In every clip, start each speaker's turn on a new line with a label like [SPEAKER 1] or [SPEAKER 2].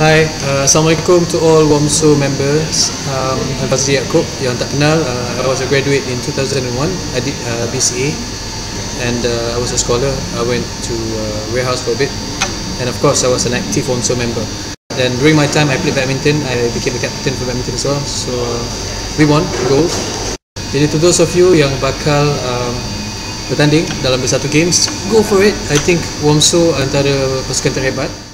[SPEAKER 1] Hi, uh, Assalamualaikum to all WOMSO members. Um, I'm Fazli Yaakob. Yang tak kenal, uh, I was a graduate in 2001. I did uh, BCA and uh, I was a scholar. I went to uh, warehouse for a bit and of course I was an active WOMSO member. Then during my time I played badminton. I became a captain for badminton as well. So uh, we won gold. Jadi to those of you yang bakal um, bertanding dalam bersatu games, go for it. I think WOMSO antara pasukan terhebat.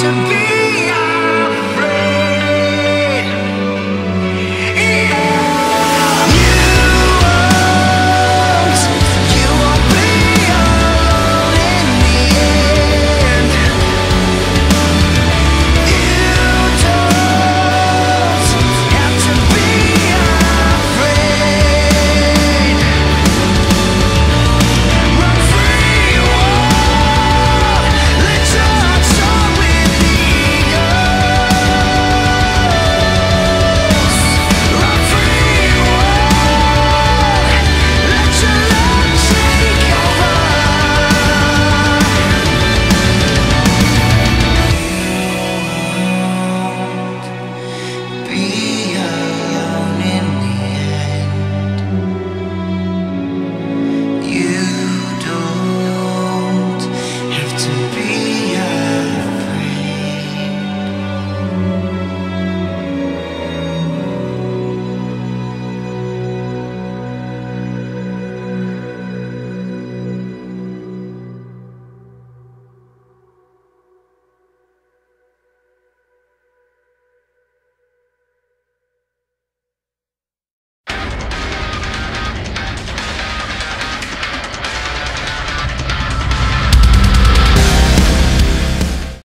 [SPEAKER 1] to